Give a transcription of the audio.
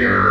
Yeah.